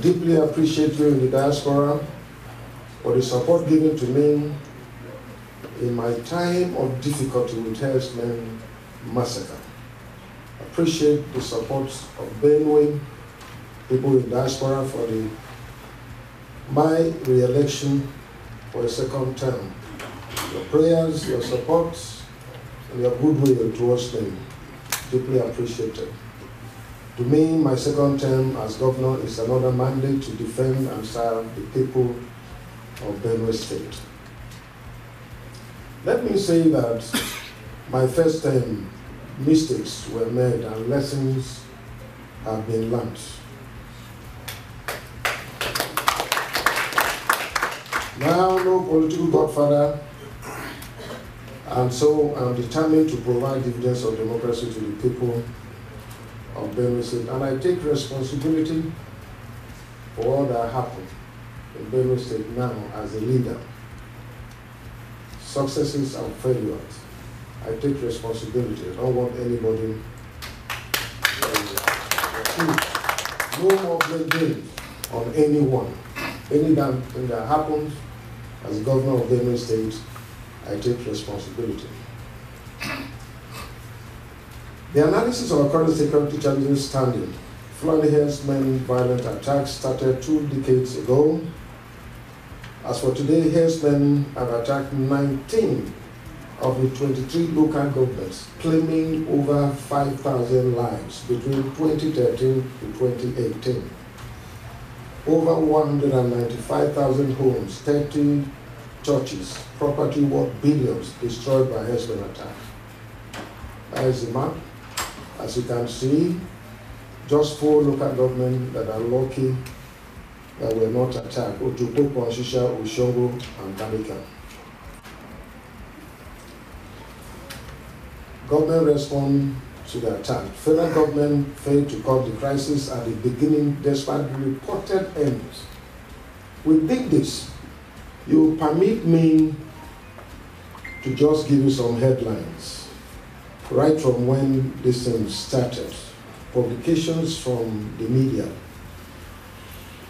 Deeply appreciate you in the diaspora for the support given to me in my time of difficulty with Herdsmen massacre. Appreciate the support of Benue, people in diaspora for the my re-election for a second term. Your prayers, your support, and your goodwill towards me, deeply appreciated. To me, my second term as governor is another mandate to defend and serve the people of Benue State. Let me say that my first term mistakes were made and lessons have been learned. Now, no political godfather, and so I'm determined to provide dividends of democracy to the people of Benue. And I take responsibility for all that happened in Benue State now as a leader. Successes and failures. I take responsibility. I don't want anybody no more blame on anyone. Anything that happens, as governor of Benue State, I take responsibility. The analysis of current security challenges standing. Fulani herdsmen violent attacks started two decades ago. As for today, herdsmen have attacked 19 of the 23 local governments, claiming over 5,000 lives between 2013 to 2018 over 195,000 homes, 30 churches, property worth billions destroyed by herdsmen attack. That is the map. As you can see, just four local governments that are lucky that were not attacked, Otukpo, Konshisha, Ushongo, and Balika. Government response to the attack. Federal government failed to curb the crisis at the beginning despite reported ends. Within this, you permit me to just give you some headlines. Right from when this thing started, publications from the media,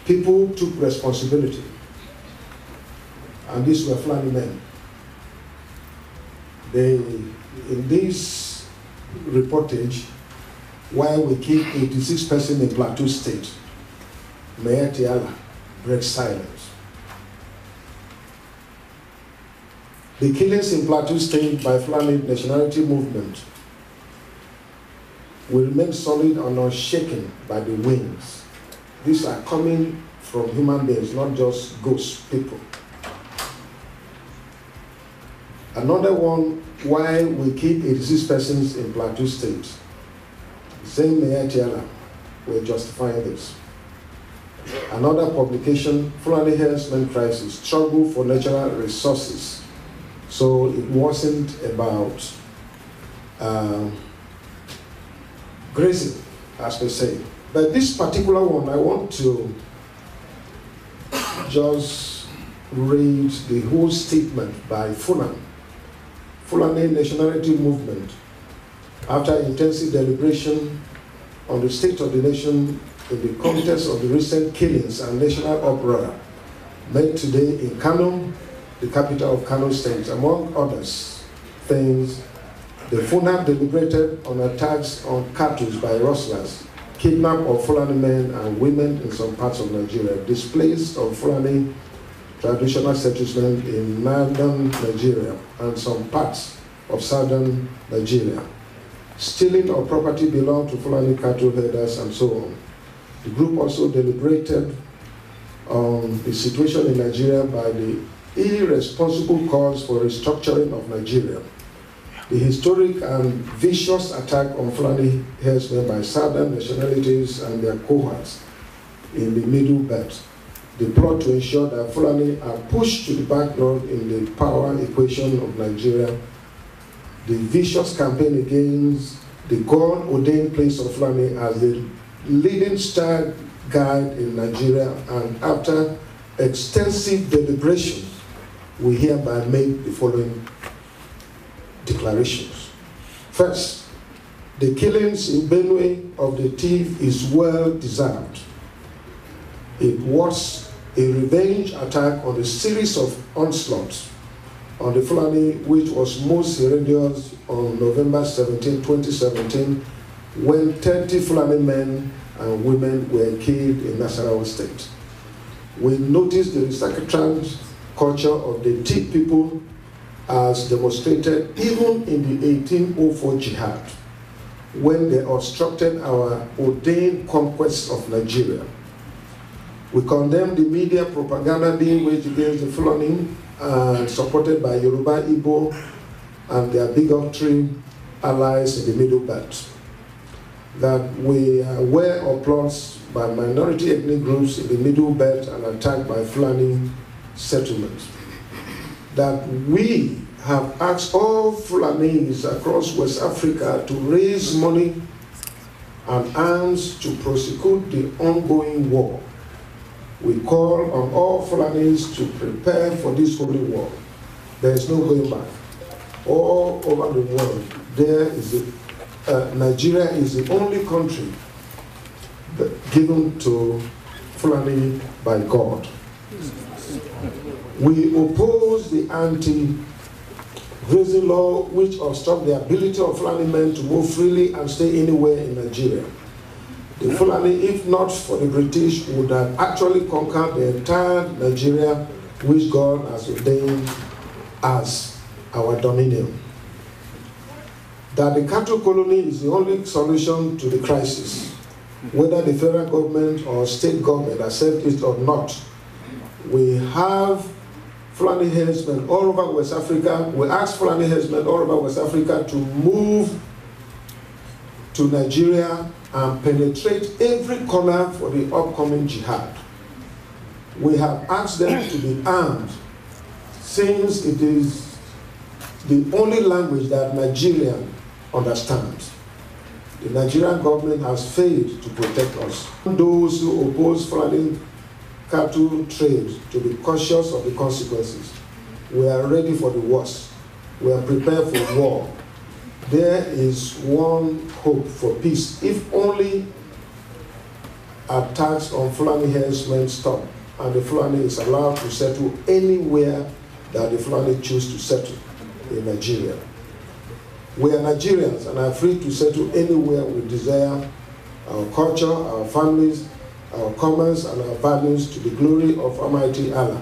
people took responsibility. And these were Fulani men. They, in this reportage while we keep 86 persons in Plateau State. Miyetti Allah breaks silence. The killings in Plateau State by Fulani nationality movement will remain solid and unshaken by the winds. These are coming from human beings, not just ghost people. Another one, why we keep 86 persons in Plateau State. Same Miyetti Allah will justify this. Another publication, Fulani Herdsmen Crisis, Struggle for Natural Resources. So it wasn't about um, grazing, as they say. But this particular one, I want to just read the whole statement by FUNAM Fulani nationality movement, after intensive deliberation on the state of the nation in the context of the recent killings and national uproar made today in Kano, the capital of Kano State, among others things, the FUNAM deliberated on attacks on cattle by rustlers, kidnap of Fulani men and women in some parts of Nigeria, displaced of Fulani traditional settlement in northern Nigeria and some parts of southern Nigeria. Stealing of property belonged to Fulani cattle herders and so on. The group also deliberated on the situation in Nigeria by the irresponsible calls for restructuring of Nigeria. The historic and vicious attack on Fulani herdsmen by southern nationalities and their cohorts in the Middle Belt the plot to ensure that Fulani are pushed to the background in the power equation of Nigeria, the vicious campaign against the God-ordained place of Fulani as the leading star guide in Nigeria, and after extensive deliberation, we hereby make the following declarations. First, the killings in Benue of the Tiv is well deserved It was a revenge attack on a series of onslaughts on the Fulani, which was most serious on November 17, 2017, when 30 Fulani men and women were killed in Nasarawa State. We noticed the recalcitrant culture of the Tiv people as demonstrated even in the 1804 jihad, when they obstructed our ordained conquest of Nigeria. We condemn the media propaganda being waged against the Fulani and supported by Yoruba, Igbo, and their bigotry allies in the Middle Belt that we are aware of by minority ethnic groups in the Middle Belt and attacked by Fulani settlements. That we have asked all Fulanis across West Africa to raise money and arms to prosecute the ongoing war. We call on all Fulanis to prepare for this holy war. There is no going back. All over the world, there is a uh, Nigeria is the only country that, given to Fulani by God. We oppose the anti-grazing law which obstructs the ability of Fulani men to move freely and stay anywhere in Nigeria. The Fulani, if not for the British, would have actually conquered the entire Nigeria which God has ordained as our dominion that the cattle colony is the only solution to the crisis. Whether the federal government or state government accept it or not, we have Fulani herdsmen all over West Africa. We ask Fulani herdsmen all over West Africa to move to Nigeria and penetrate every corner for the upcoming jihad. We have asked them to be armed since it is the only language that Nigerian understands. The Nigerian government has failed to protect us. Those who oppose foreign cattle trade to be cautious of the consequences. We are ready for the worst. We are prepared for war. There is one hope for peace, if only attacks on Fulani herdsmen stop and the Fulani is allowed to settle anywhere that the Fulani choose to settle in Nigeria. We are Nigerians and are free to settle anywhere we desire our culture, our families, our commerce, and our values to the glory of Almighty Allah.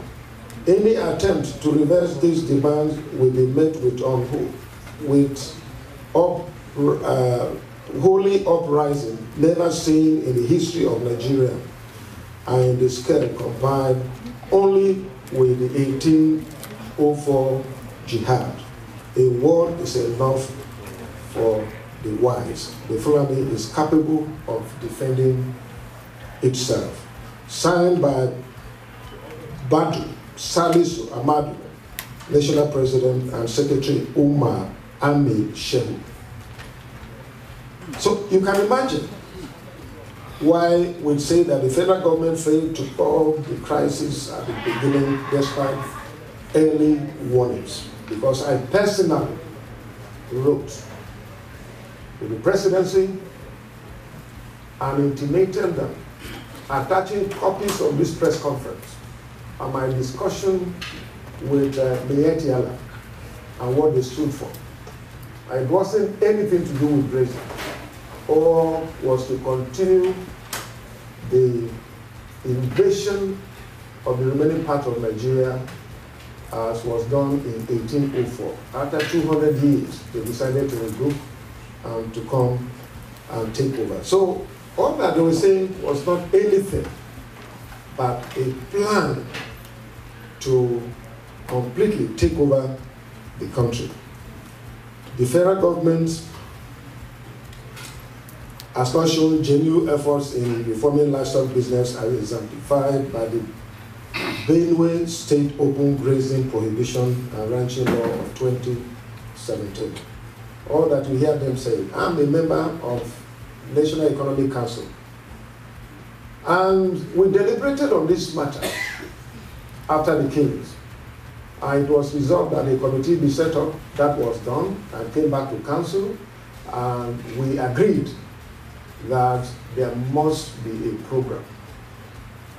Any attempt to reverse these demands will be met with, unhope, with up, uh, holy uprising never seen in the history of Nigeria and in the scale combined only with the 1804 jihad. A word is enough for the wise. The Fulani is capable of defending itself. Signed by Badu Salisu Amadu, National President and Secretary Umar Ami Shehu. So you can imagine why we say that the federal government failed to solve the crisis at the beginning despite early warnings. Because I personally wrote to the presidency and intimated them, attaching copies of this press conference and my discussion with uh, Miyetti Allah and what they stood for. It wasn't anything to do with grazing, or was to continue the invasion of the remaining part of Nigeria as was done in 1804. After 200 years, they decided to regroup um, to come and take over. So all that they were saying was not anything but a plan to completely take over the country. The federal government has not shown genuine efforts in reforming livestock business as exemplified by the Benue State Open Grazing Prohibition and Ranching Law of 2017 all that you hear them say. I'm a member of National Economic Council. And we deliberated on this matter after the killings. And it was resolved that a committee be set up. That was done and came back to council. And we agreed that there must be a program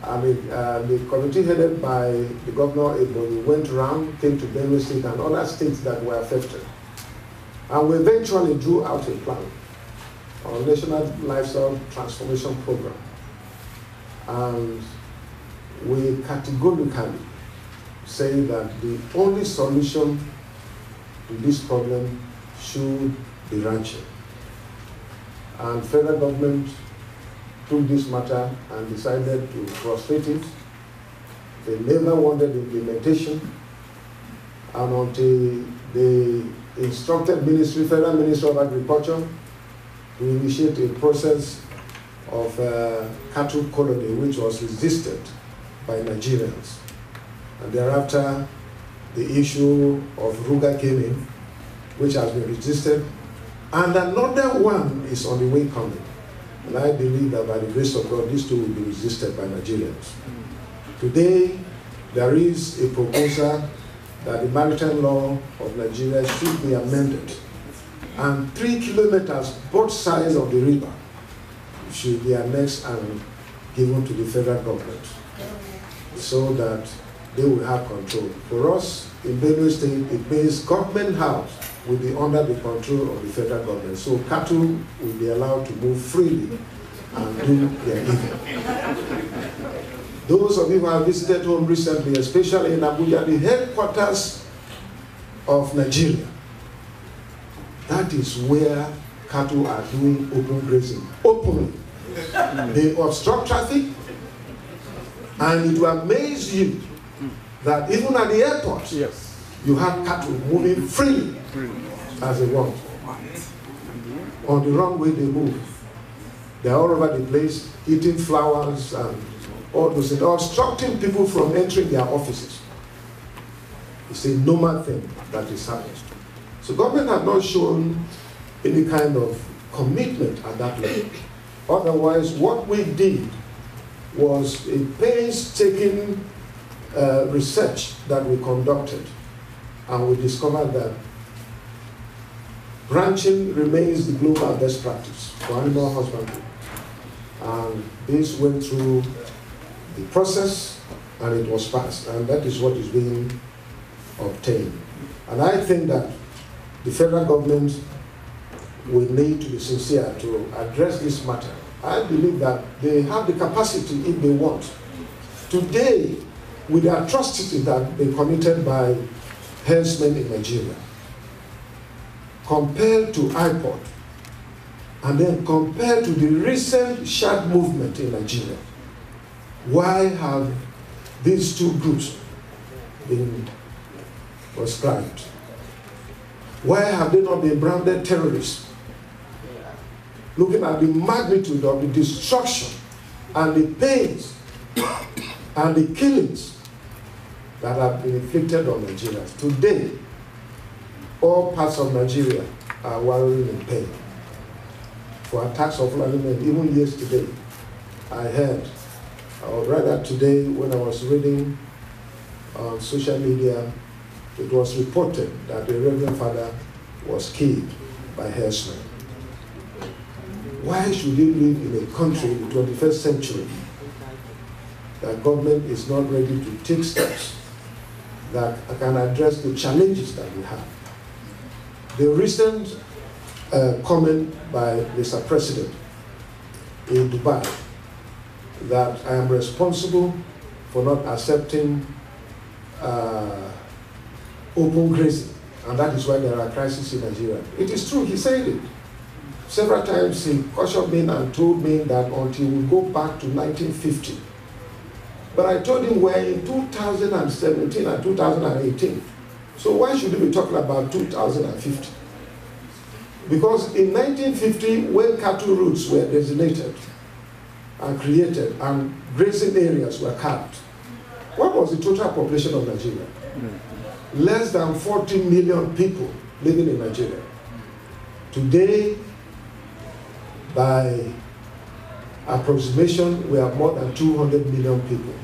I mean, uh, the committee headed by the governor Ebonyi went around, came to Benue State and other states that were affected. And we eventually drew out a plan, our National Livestock Transformation Program. And we categorically say that the only solution to this problem should be ranching. And federal government took this matter and decided to frustrate it. They never wanted implementation. And until they instructed Ministry, Federal Ministry of Agriculture to initiate a process of uh, cattle colony which was resisted by Nigerians. And thereafter, the issue of Ruga came in, which has been resisted. And another one is on the way coming. And I believe that by the grace of God, these two will be resisted by Nigerians. Today, there is a proposal that the maritime law of Nigeria should be amended. And three kilometers both sides of the river should be annexed and given to the federal government so that they will have control. For us in Benue State, it means government house will be under the control of the federal government. So cattle will be allowed to move freely and do their evil. Those of you who have visited home recently, especially in Abuja, the headquarters of Nigeria, that is where cattle are doing open grazing, openly. They obstruct traffic, and it will amaze you that even at the airport, Yes. you have cattle moving freely as they want. On the wrong way they move. They are all over the place, eating flowers and all those things, obstructing people from entering their offices. It's a normal thing that is happening. So government has not shown any kind of commitment at that level. Otherwise, what we did was a painstaking uh, research that we conducted, and we discovered that ranching remains the global best practice for animal husbandry. And this went through the process, and it was passed, and that is what is being obtained. And I think that the federal government will need to be sincere to address this matter. I believe that they have the capacity if they want. Today, with the atrocities that they committed by herdsmen in Nigeria, compared to IPOB, and then compared to the recent Shad movement in Nigeria, why have these two groups been proscribed? Why have they not been branded terrorists? Looking at the magnitude of the destruction and the pains and the killings that have been inflicted on Nigerians. Today, all parts of Nigeria are wallowing in pain for attacks of Fulani men. Even yesterday, I heard, or rather today, when I was reading on social media, it was reported that the Reverend Father was killed by herdsmen. Why should you live in a country in the 21st century that government is not ready to take steps that can address the challenges that we have? The recent uh, comment by Mr. President in Dubai that I am responsible for not accepting uh, open grazing, and that is why there are crises in Nigeria. It is true, he said it. Several times he cautioned me and told me that until we go back to 1950. But I told him we're in 2017 and 2018. So why should we be talking about 2050? Because in 1950, when cattle routes were designated and created and grazing areas were carved, what was the total population of Nigeria? Hmm. Less than 40 million people living in Nigeria. Today, by approximation, we have more than 200 million people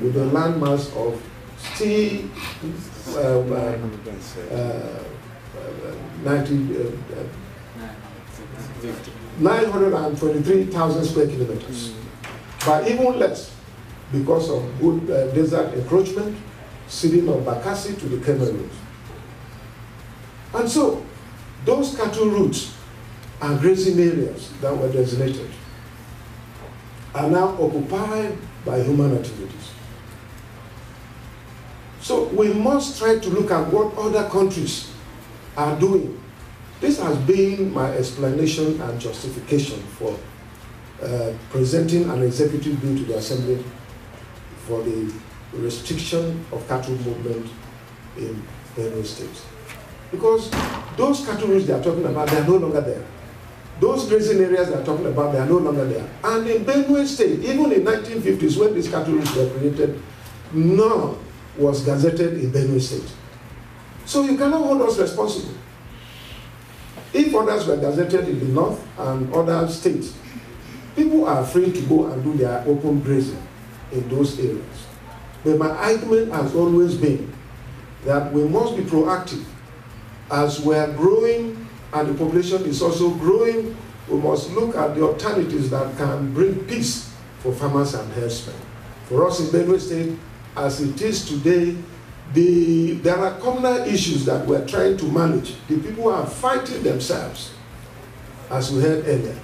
with a landmass of still um, uh, uh, 90, uh, uh, 923,000 square kilometers. but even less because of good uh, desert encroachment, ceding of Bakassi to the Cameroons. And so, those cattle routes and grazing areas that were designated are now occupied by human activities. So we must try to look at what other countries are doing. This has been my explanation and justification for uh, presenting an executive bill to the Assembly for the restriction of cattle movement in Benue State. Because those cattle routes they are talking about, they are no longer there. Those grazing areas they are talking about, they are no longer there. And in Benue State, even in 1950s when these cattle routes were created, none was gazetted in Benue State. So you cannot hold us responsible. If others were gazetted in the north and other states, people are free to go and do their open grazing in those areas. But my argument has always been that we must be proactive as we are growing and the population is also growing. We must look at the alternatives that can bring peace for farmers and herdsmen. For us in Benue State, as it is today, the, there are communal issues that we're trying to manage. The people are fighting themselves, as we heard earlier.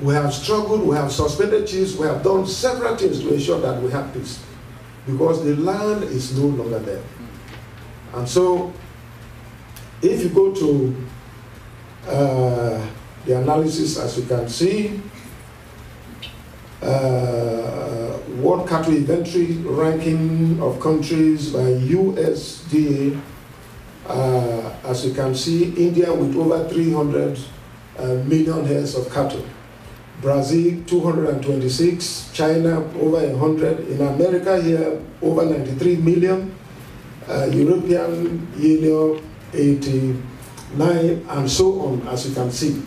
We have struggled, we have suspended chiefs, we have done several things to ensure that we have peace because the land is no longer there. And so, if you go to uh, the analysis, as you can see, uh, World Cattle Inventory ranking of countries by USDA, uh, as you can see, India with over 300 uh, million heads of cattle. Brazil 226, China over 100, in America here over 93 million, uh, European Union 89, and so on, as you can see.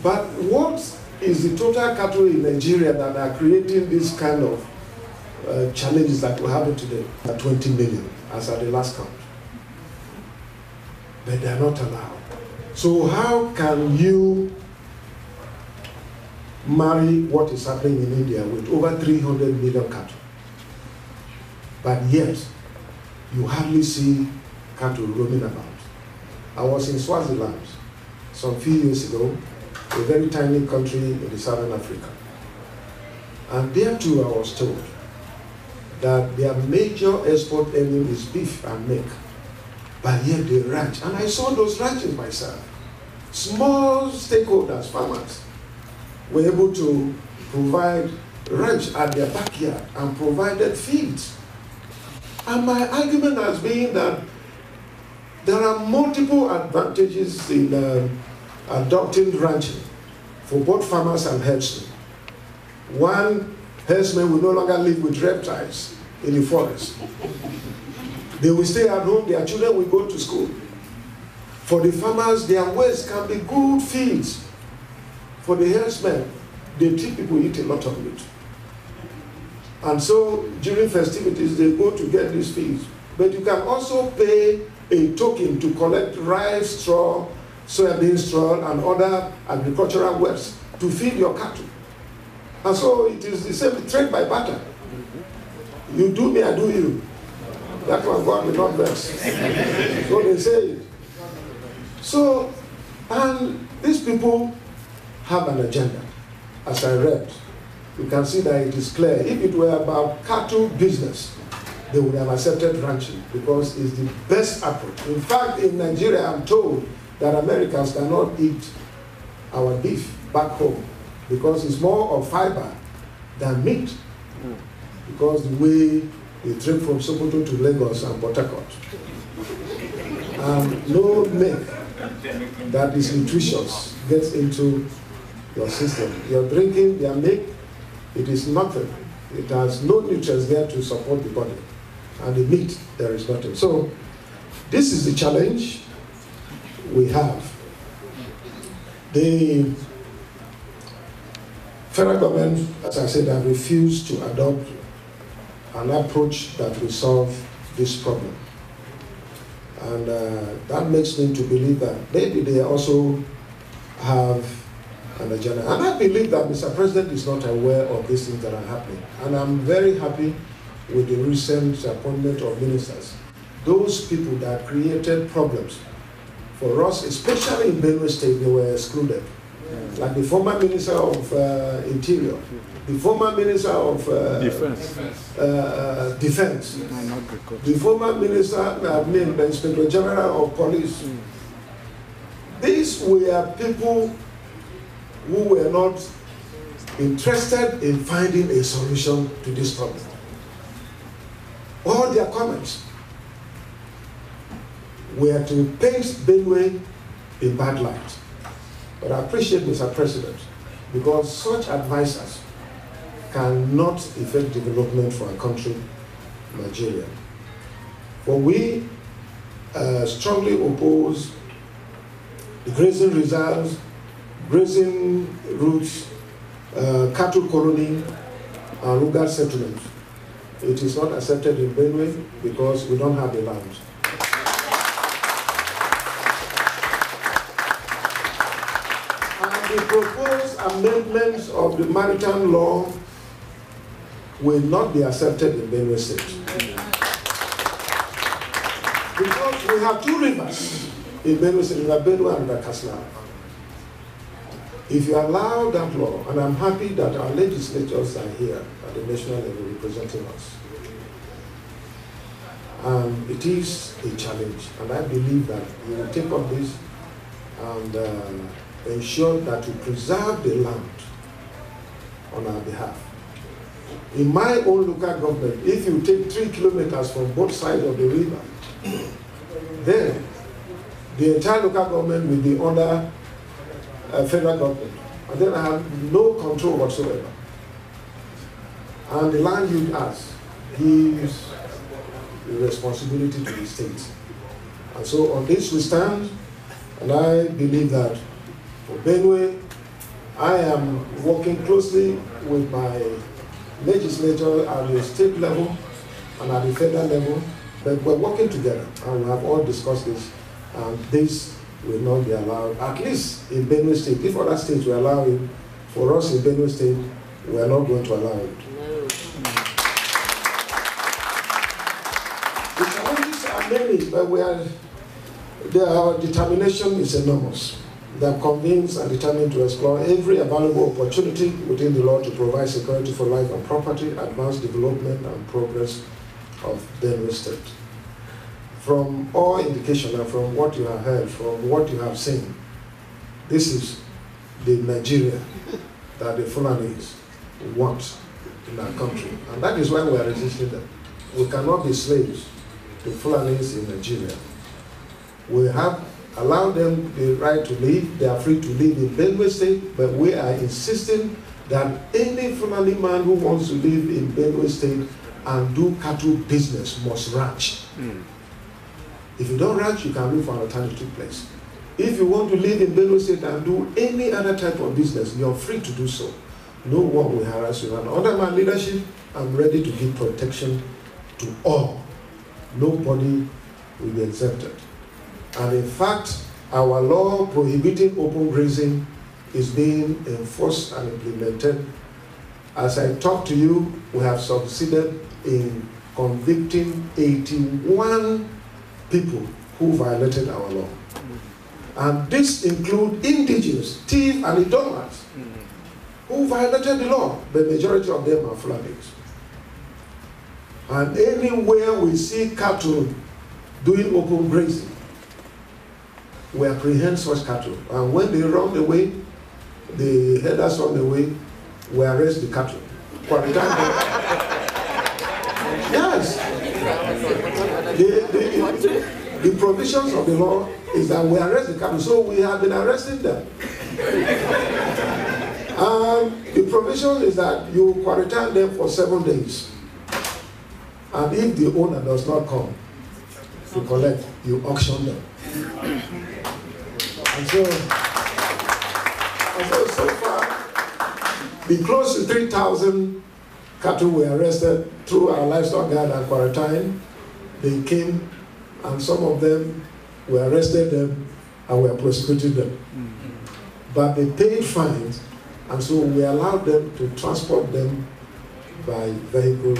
But what is the total cattle in Nigeria that are creating this kind of uh, challenges that we're having today? 20 million, as at the last count. But they are not allowed. So how can you marry what is happening in India with over 300 million cattle. But yet, you hardly see cattle roaming about. I was in Swaziland some few years ago, a very tiny country in the southern Africa. And there too I was told that their major export earning is beef and milk. But yet they ranch. And I saw those ranches myself. Small stakeholders, farmers, were able to provide ranch at their backyard and provided feeds. And my argument has been that there are multiple advantages in uh, adopting ranching for both farmers and herdsmen. One, herdsmen will no longer live with reptiles in the forest. They will stay at home, their children will go to school. For the farmers, their waste can be good fields for the herdsmen, they treat people eat a lot of meat. And so during festivities, they go to get these fees. But you can also pay a token to collect rice, straw, soybean straw, and other agricultural waste to feed your cattle. And so it is the same trade by barter. You do me, I do you. That one God will not vex. so they say So, and these people have an agenda. As I read, you can see that it is clear. If it were about cattle business, they would have accepted ranching because it's the best approach. In fact, in Nigeria, I'm told that Americans cannot eat our beef back home because it's more of fiber than meat. Because the way they trek from Sokoto to Lagos and Harcourt. And no milk that is nutritious gets into your system. You're drinking their milk, it is nothing. It has no nutrients there to support the body. And the meat, there is nothing. So, this is the challenge we have. The federal government, as I said, have refused to adopt an approach that will solve this problem. And uh, that makes me to believe that maybe they also have and the general. And I believe that Mr. President is not aware of these things that are happening. And I'm very happy with the recent appointment of ministers. Those people that created problems for us, especially in Benue State, they were excluded. Like the former Minister of uh, Interior, the former Minister of uh, Defense. uh, uh, Defense, No, not the former Minister, uh, named the Inspector General of Police. These were people who were not interested in finding a solution to this problem. All their comments were to paint Benue in bad light. But I appreciate Mr. President because such advisors cannot effect development for a country, Nigeria. For we uh, strongly oppose the grazing reserves, grazing routes, uh, cattle colony, and rural settlements. It is not accepted in Benue because we don't have the land. And the proposed amendments of the maritime law will not be accepted in Benue State. Because we have two rivers in Benue State, Benue and Katsina-Ala. If you allow that law, and I'm happy that our legislators are here at the national level representing us, and it is a challenge, and I believe that we will take up this and uh, ensure that we preserve the land on our behalf. In my own local government, if you take three kilometers from both sides of the river, then the entire local government will be under uh, federal government. And then I have no control whatsoever. And the land use act gives responsibility to the state. And so on this we stand, and I believe that for Benue, I am working closely with my legislator at the state level and at the federal level, but we're working together and we have all discussed this. And this will not be allowed, at least in Benue State. If other states will allow it, for us in Benue State, we are not going to allow it. The challenges are many, but we are, the, our determination is enormous. They are convinced and determined to explore every available opportunity within the law to provide security for life and property, advance development and progress of Benue State. From all indication and from what you have heard, from what you have seen, this is the Nigeria that the Fulanis want in our country. And that is why we are resisting them. We cannot be slaves to Fulanis in Nigeria. We have allowed them the right to live. They are free to live in Benue State, but we are insisting that any Fulani man who wants to live in Benue State and do cattle business must ranch. Hmm. If you don't ranch, you can look for an alternative place. If you want to live in Benue State and do any other type of business, you're free to do so. No one will harass you. And under my leadership, I'm ready to give protection to all. Nobody will be exempted. And in fact, our law prohibiting open grazing is being enforced and implemented. As I talk to you, we have succeeded in convicting 81 people who violated our law. And this include indigenous, Tivs, and Idomas who violated the law. The majority of them are Fulanis. And anywhere we see cattle doing open grazing, we apprehend such cattle. And when they run away, the headers run away, we arrest the cattle. Yes. The, the, the provisions of the law is that we arrest the cattle, so we have been arresting them. And the provision is that you quarantine them for seven days. And if the owner does not come to collect, you auction them. And so, and so, so far, the close to 3,000 cattle were arrested through our livestock guard and quarantine. They came, and some of them were arrested them and were prosecuting them. Mm-hmm. but they paid fines, and so we allowed them to transport them by vehicle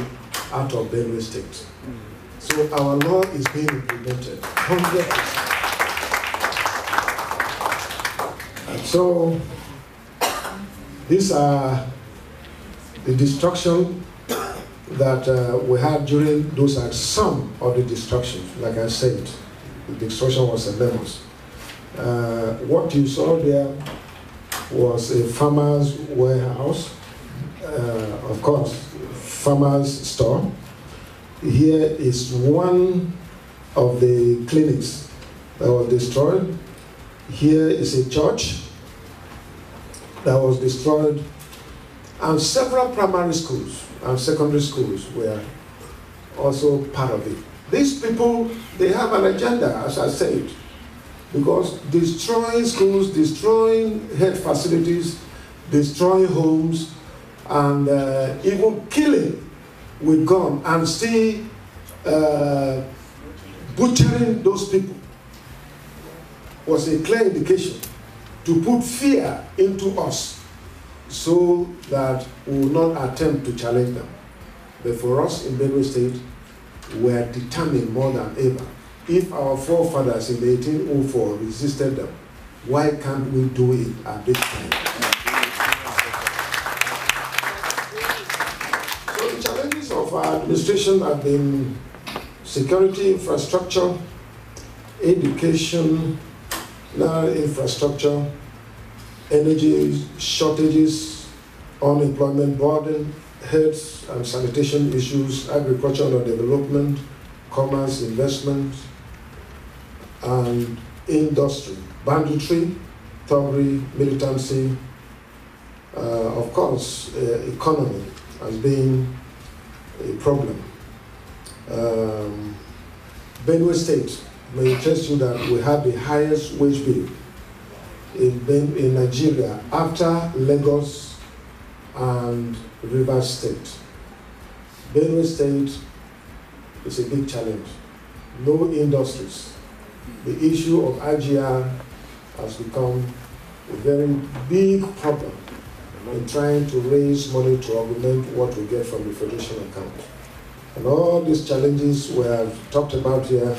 out of Benue State. Mm-hmm. So our law is being implemented 100%. And so these are the destruction that uh, we had during those are some of the destructions. Like I said, the destruction was enormous. Uh, what you saw there was a farmer's warehouse, uh, of course, farmer's store. Here is one of the clinics that was destroyed. Here is a church that was destroyed, and several primary schools and secondary schools were also part of it. These people, they have an agenda, as I said, because destroying schools, destroying health facilities, destroying homes, and uh, even killing with gun and still uh, butchering those people was a clear indication to put fear into us so that we will not attempt to challenge them. But for us in Benue State, we are determined more than ever. If our forefathers in 1804 resisted them, why can't we do it at this time? So the challenges of our administration have been security, infrastructure, education, uh, infrastructure, energy shortages, unemployment burden, health and sanitation issues, agriculture and development, commerce, investment, and industry, banditry, thuggery, militancy, uh, of course, uh, economy has been a problem. Um, Benue State may interest you that we have the highest wage bill in, in Nigeria after Lagos and Rivers State. Benue State is a big challenge. No industries. The issue of IGR has become a very big problem in trying to raise money to augment what we get from the Federation account. And all these challenges we have talked about here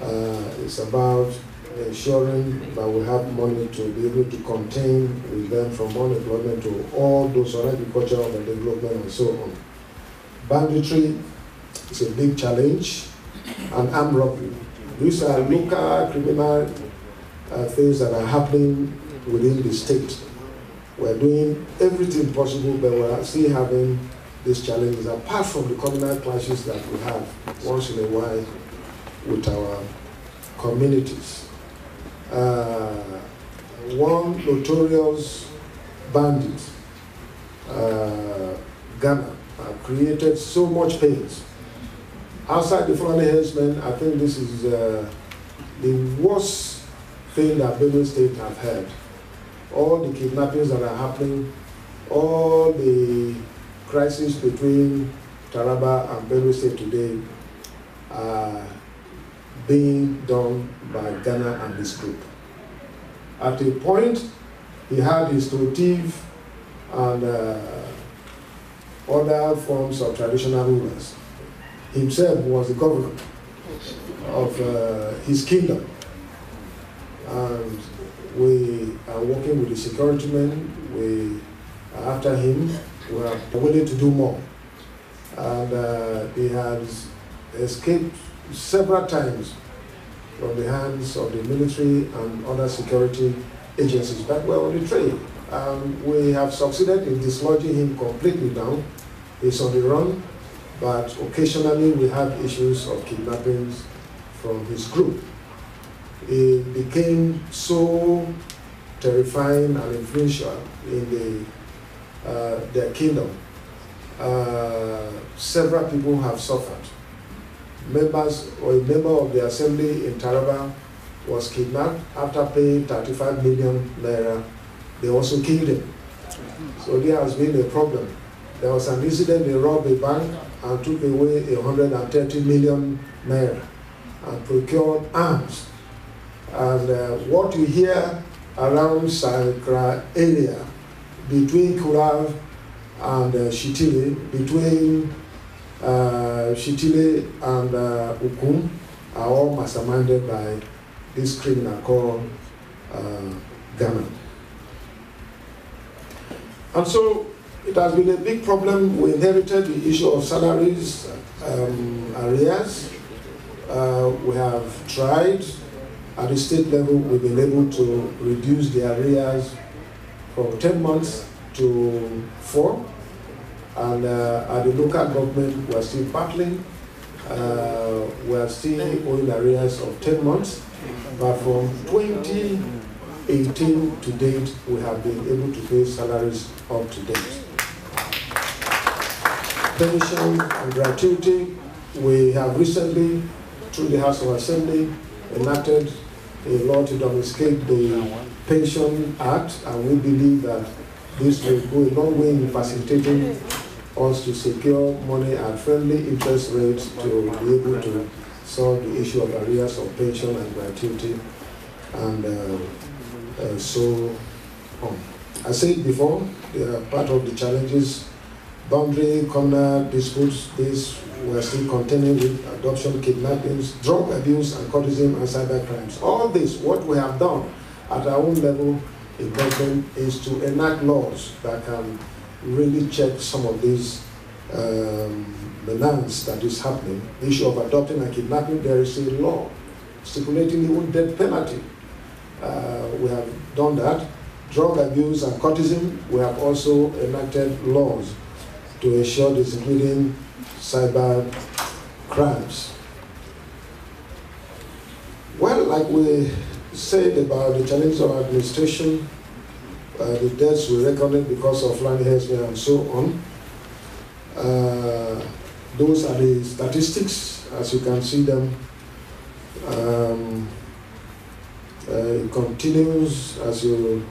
uh, it's about ensuring that we have money to be able to contain with them from unemployment to all those on agriculture and development and so on. Banditry is a big challenge and armed robbery. These are local criminal uh, things that are happening within the state. We're doing everything possible, but we're still having these challenges apart from the communal clashes that we have once in a while with our communities. Uh, one notorious bandit, uh, Gana, uh, created so much pains. Outside the Fulani herdsmen, I think this is uh, the worst thing that Benue State have had. All the kidnappings that are happening, all the crisis between Taraba and Benue State today, uh, being done by Gana and this group. At a point, he had his Tor Tiv and uh, other forms of traditional rulers. Himself was the governor of uh, his kingdom. And we are working with the security men. We are after him. We are willing to do more. And uh, he has escaped several times from the hands of the military and other security agencies, but we're on the trail. Um, we have succeeded in dislodging him completely now. He's on the run, but occasionally we have issues of kidnappings from his group. It became so terrifying and influential in the, uh, their kingdom. Uh, several people have suffered members or a member of the assembly in Taraba was kidnapped after paying 35 million naira. They also killed him. So there has been a problem. There was an incident, they robbed a bank and took away 130 million naira and procured arms. And uh, what you hear around Sankera area, between Kurav and uh, Shitile, between uh, Shitile and uh, Ukum, are all masterminded by this criminal called uh, Gana. And so it has been a big problem. We inherited the issue of salaries, um, arrears. Uh, we have tried at the state level, we've been able to reduce the arrears from 10 months to four. And uh, at the local government, we're still battling. Uh, we're still owing arrears of 10 months. But from 2018 to date, we have been able to pay salaries up to date. Pension and gratuity, we have recently, through the House of Assembly, enacted a law to domesticate the Pension Act, and we believe that this will go a long way in facilitating us to secure money at friendly interest rates to be able to solve the issue of arrears of pension and gratuity and uh, uh, so on. I said before, they are part of the challenges. Boundary, communal disputes, this we're still contending with adoption, kidnappings, drug abuse, and courtesan and cyber crimes. All this, what we have done at our own level in government is to enact laws that can really check some of these um, that is happening. The issue of adopting and kidnapping, there is a law stipulating even death penalty. Uh, we have done that. Drug abuse and courtesan, we have also enacted laws to ensure this, including cyber crimes. Well, like we said about the challenges of administration, uh, the deaths we recorded because of land harassment and so on. Uh, those are the statistics, as you can see them. Um, uh, it continues, as you